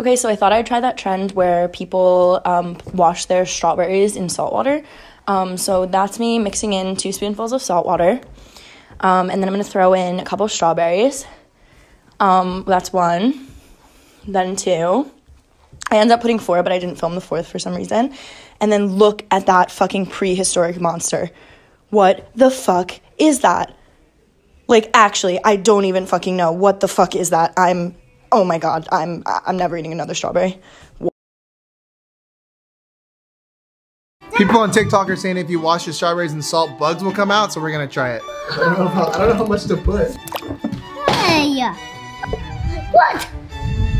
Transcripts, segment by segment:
Okay, so I thought I'd try that trend where people um, wash their strawberries in salt water. Um, so that's me mixing in two spoonfuls of salt water. Um, and then I'm going to throw in a couple strawberries. Um, that's one. Then two. I ended up putting four, but I didn't film the fourth for some reason. And then look at that fucking prehistoric monster. What the fuck is that? Like, actually, I don't even fucking know. What the fuck is that? I'm, oh my god, I'm, I'm never eating another strawberry. People on TikTok are saying if you wash your strawberries in salt, bugs will come out, so we're gonna try it. I don't know how, I don't know how much to put. Hey! What?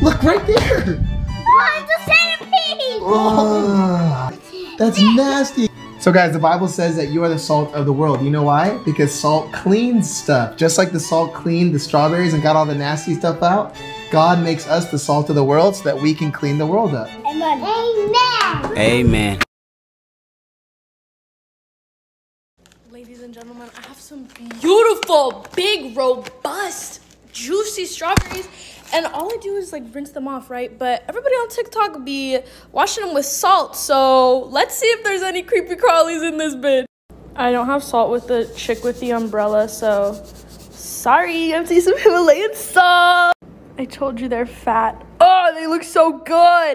Look right there! Oh, it's a centipede! Oh, that's nasty. So guys, the Bible says that you are the salt of the world. You know why? Because salt cleans stuff. Just like the salt cleaned the strawberries and got all the nasty stuff out, God makes us the salt of the world so that we can clean the world up. Amen. Amen. Amen. Ladies and gentlemen, I have some beautiful, big, robust, juicy strawberries. And all I do is like rinse them off, right? But everybody on TikTok be washing them with salt. So let's see if there's any creepy crawlies in this bit. I don't have salt with the chick with the umbrella, so sorry. I'm taking some Himalayan salt. I told you they're fat. Oh, they look so good.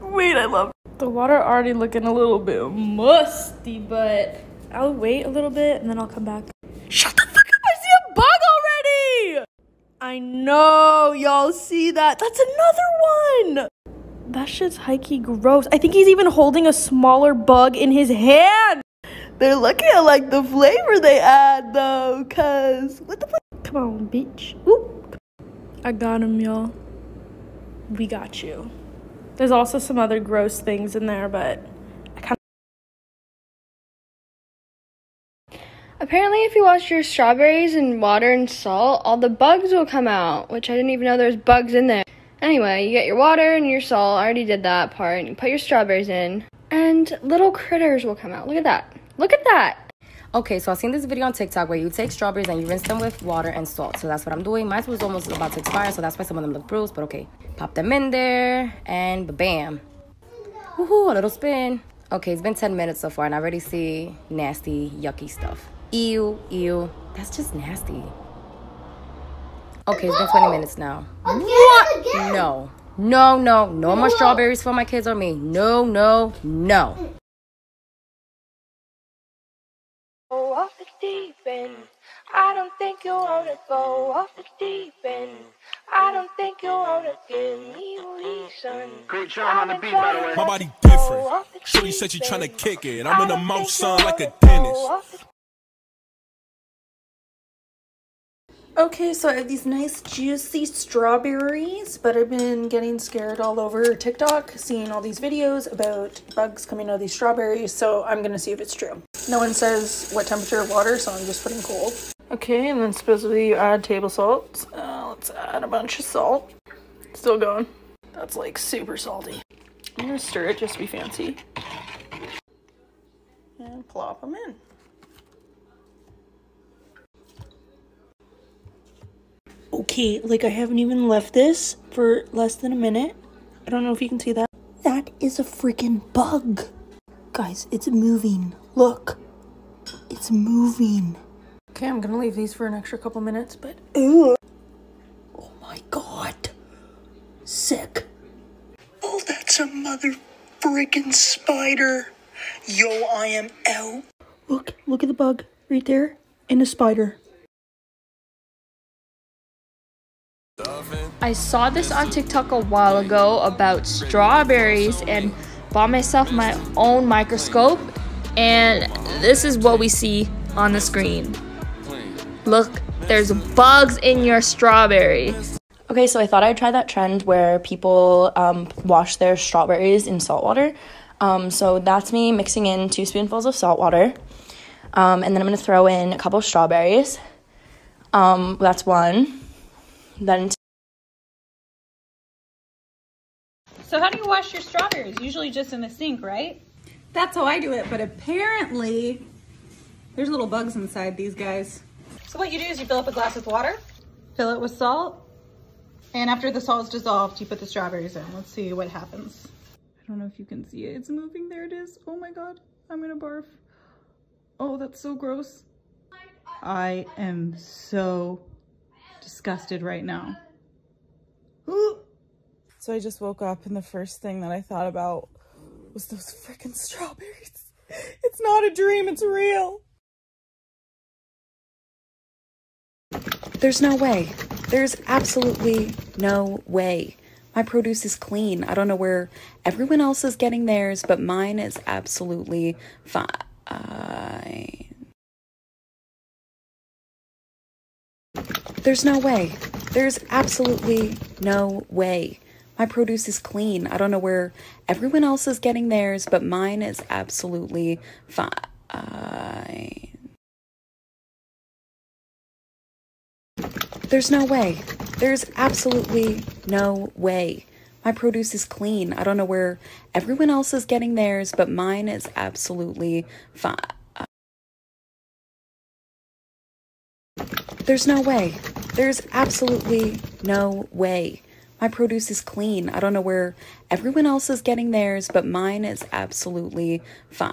Wait, I love the water already looking a little bit musty, but I'll wait a little bit and then I'll come back. Shut the fuck up! I see a bug already! I know, y'all see that? That's another one! That shit's hikey gross. I think he's even holding a smaller bug in his hand! They're looking at like the flavor they add though, cause what the fuck? Come on, bitch. Oop. I got him, y'all. We got you. There's also some other gross things in there, but I kind Apparently, if you wash your strawberries in water and salt, all the bugs will come out, which I didn't even know there was bugs in there. Anyway, you get your water and your salt. I already did that part. And you put your strawberries in, and little critters will come out. Look at that. Look at that. Okay, so I've seen this video on TikTok where you take strawberries and you rinse them with water and salt. So that's what I'm doing. Mine was almost about to expire, so that's why some of them look bruised, but okay. Pop them in there and bam. Woohoo, a little spin. Okay, it's been 10 minutes so far and I already see nasty, yucky stuff. Ew, ew. That's just nasty. Okay, it's been 20 minutes now. What? No. No, no. No more strawberries for my kids or me. No, no, no. Deep end. Mm-hmm. I don't think you wanna go off the deep end. Mm-hmm. I don't think you wanna give me a reason. Mm-hmm. Great John on the beat, by the way. My body different. Shorty said she tryna kick it. I'm in the mouth, son, like a dentist. Okay, so I have these nice juicy strawberries, but I've been getting scared all over TikTok, seeing all these videos about bugs coming out of these strawberries, so I'm gonna see if it's true. No one says what temperature of water, so I'm just putting cold. Okay, and then supposedly you add table salt. Uh, let's add a bunch of salt. Still going. That's like super salty. I'm gonna stir it just to be fancy. And plop them in. Okay, like I haven't even left this for less than a minute. I don't know if you can see that. That is a freaking bug. Guys, it's moving. Look. It's moving. Okay, I'm gonna leave these for an extra couple minutes, but Ew. Oh my god. Sick. Oh, that's a mother freaking spider. Yo, I am out. Look, look at the bug right there and a spider. I saw this on TikTok a while ago about strawberries and bought myself my own microscope. And this is what we see on the screen. Look, there's bugs in your strawberry. Okay, so I thought I'd try that trend where people um, wash their strawberries in salt water. Um, so that's me mixing in two spoonfuls of salt water. Um, and then I'm to throw in a couple strawberries. Um, that's one. Then So how do you wash your strawberries? Usually just in the sink, right? That's how I do it, but apparently there's little bugs inside these guys. So what you do is you fill up a glass with water, fill it with salt, And after the salt is dissolved, you put the strawberries in. Let's see what happens. I don't know if you can see it. It's moving. There it is. Oh my god. I'm gonna barf. Oh, that's so gross. I am so disgusted right now. So I just woke up and the first thing that I thought about was those freaking strawberries. It's not a dream, it's real. There's no way. There's absolutely no way. My produce is clean. I don't know where everyone else is getting theirs, but mine is absolutely fine. There's no way. There's absolutely no way. My produce is clean. I don't know where everyone else is getting theirs, but mine is absolutely fine. There's no way. There's absolutely no way. My produce is clean. I don't know where everyone else is getting theirs, but mine is absolutely fine. There's no way. There's absolutely no way. My produce is clean. I don't know where everyone else is getting theirs, but mine is absolutely fine.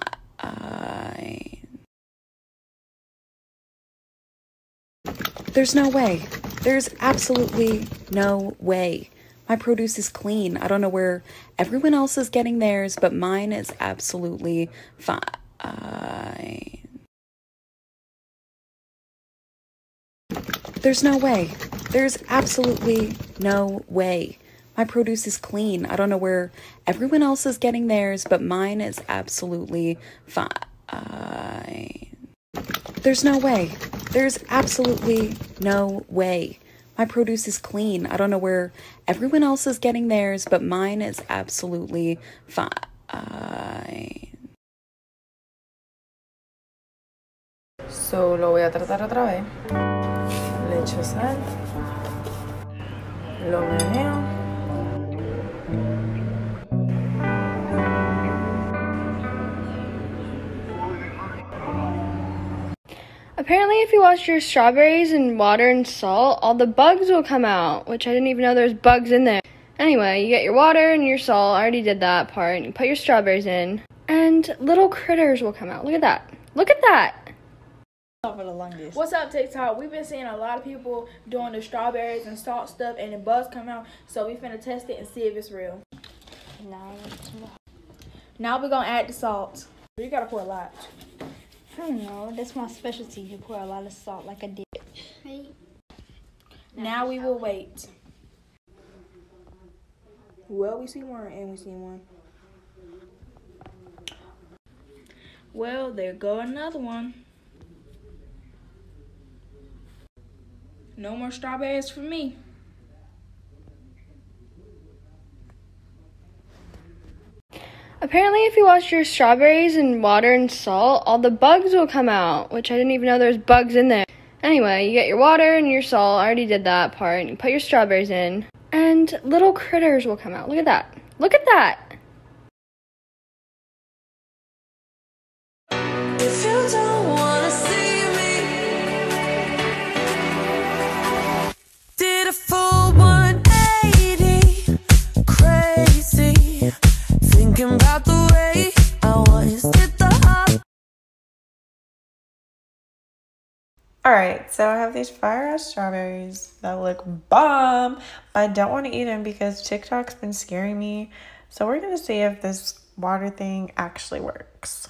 There's no way. There's absolutely no way. My produce is clean. I don't know where everyone else is getting theirs, but mine is absolutely fine. There's no way. There's absolutely no way. My produce is clean. I don't know where everyone else is getting theirs, but mine is absolutely fine. There's no way. There's absolutely no way. My produce is clean. I don't know where everyone else is getting theirs, but mine is absolutely fine. So lo voy a tratar otra vez. Sal. Lo meneo. Apparently, if you wash your strawberries in water and salt, all the bugs will come out, which I didn't even know there was bugs in there. Anyway, you get your water and your salt. I already did that part. You put your strawberries in, and little critters will come out. Look at that. Look at that. For the longest. What's up, TikTok? We've been seeing a lot of people doing the strawberries and salt stuff, and the bugs come out. So we finna test it and see if it's real. Now we're gonna add the salt. You gotta pour a lot. I don't know. That's my specialty You pour a lot of salt like I did. Now we will wait. Well, we see one and we see one. Well, there go another one. No more strawberries for me. Apparently, if you wash your strawberries in water and salt, all the bugs will come out, which I didn't even know there was bugs in there. Anyway, you get your water and your salt. I already did that part. And you put your strawberries in, and little critters will come out. Look at that. Look at that. If you don't wanna Alright, so I have these fire ass strawberries that look bomb, but I don't want to eat them because TikTok's been scaring me. So we're gonna see if this water thing actually works.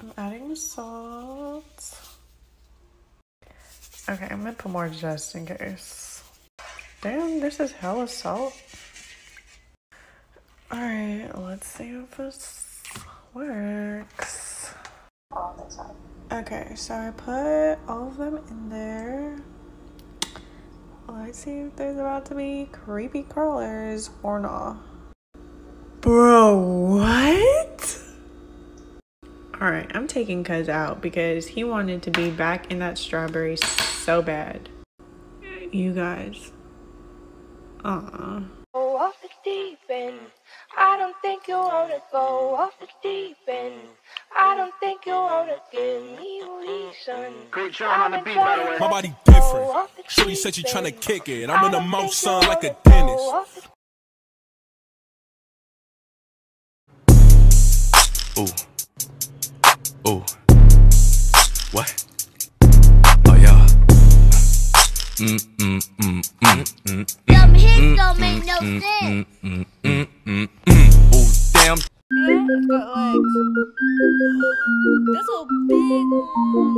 I'm adding the salt. Okay, I'm gonna put more just in case. Damn, this is hella salt. Alright, let's see if this works. Okay, so I put all of them in there. Let's see if there's about to be creepy crawlers or not. Bro, what? Alright, I'm taking Cuz out because he wanted to be back in that strawberry so bad. You guys. Uh the deep. I don't think you wanna go off the deep end. I don't think you wanna give me reason. Great John on the beat, by the way. My body different. Shorty said she tryna kick it. I'm in the mouth, son, like a dentist. Ooh. Ooh. What? Oh yeah. Mm mm mm mm mm. Them hits don't make no mm, sense. mm, mm, mm, mm. It's got legs. That's a big one,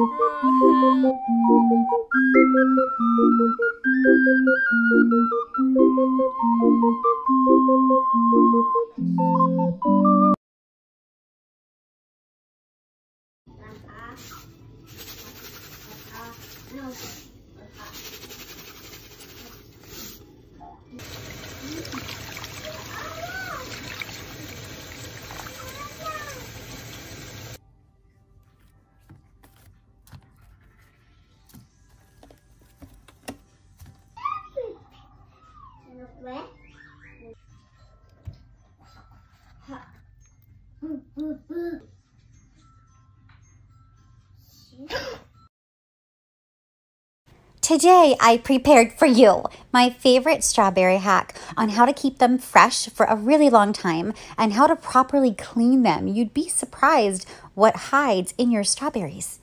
Today, I prepared for you my favorite strawberry hack on how to keep them fresh for a really long time and how to properly clean them. You'd be surprised what hides in your strawberries.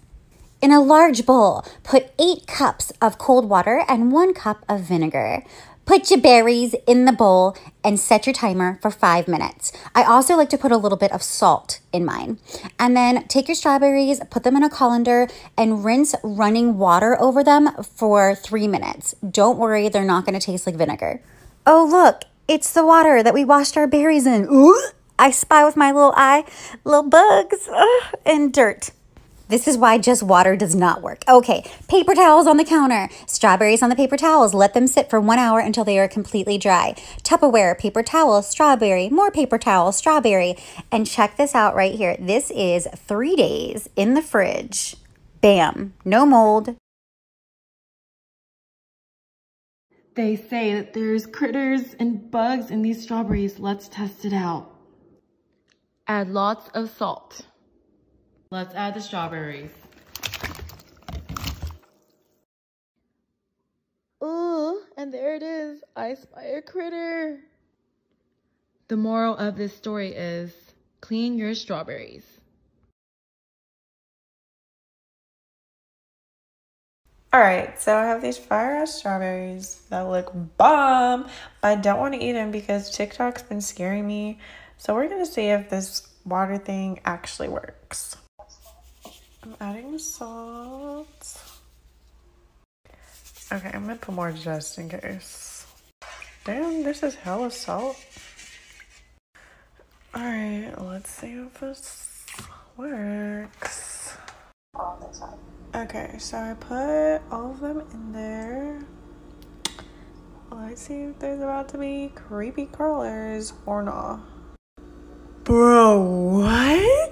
In a large bowl, put eight cups of cold water and one cup of vinegar. Put your berries in the bowl and set your timer for five minutes. I also like to put a little bit of salt in mine. And then take your strawberries, put them in a colander, and rinse running water over them for three minutes. Don't worry, they're not gonna taste like vinegar. Oh, look, it's the water that we washed our berries in. Ooh, I spy with my little eye little bugs ugh, and dirt. This is why just water does not work. Okay, paper towels on the counter, strawberries on the paper towels. Let them sit for one hour until they are completely dry. Tupperware, paper towel, strawberry, more paper towel, strawberry. And check this out right here. This is three days in the fridge. Bam, no mold. They say that there's critters and bugs in these strawberries. Let's test it out. Add lots of salt. Let's add the strawberries. Ooh, and there it is. I spy a critter. The moral of this story is clean your strawberries. Alright, so I have these fire ass strawberries that look bomb, but I don't want to eat them because TikTok's been scaring me. So we're gonna see if this water thing actually works. I'm adding the salt. Okay, I'm gonna put more just in case. Damn, this is hella salt. Alright, let's see if this works. Okay, so I put all of them in there. Let's see if there's about to be creepy crawlers or not. Bro, what?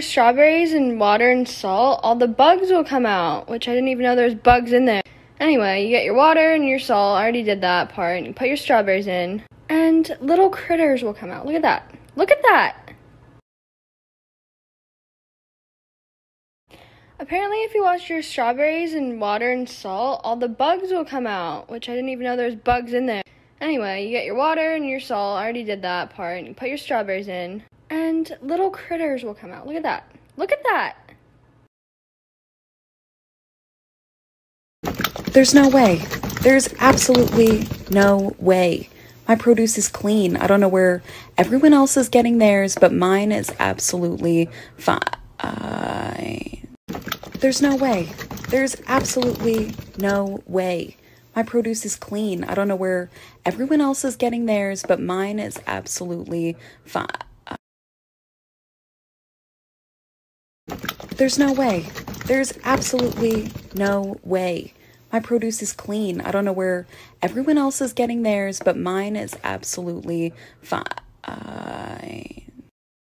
Strawberries in water and salt, all the bugs will come out, which I didn't even know there's bugs in there. Anyway, you get your water and your salt. I already did that part. And You put your strawberries in, and little critters will come out. Look at that. Look at that. Apparently, if you wash your strawberries in water and salt, all the bugs will come out, which I didn't even know there's bugs in there. Anyway, you get your water and your salt. I already did that part. And You put your strawberries in, and little critters will come out. Look at that. Look at that. There's no way. There's absolutely no way. My produce is clean. I don't know where everyone else is getting theirs, but mine is absolutely fine. There's no way. There's absolutely no way. My produce is clean. I don't know where everyone else is getting theirs, but mine is absolutely fine. There's no way. There's absolutely no way. My produce is clean. I don't know where everyone else is getting theirs, but mine is absolutely fine.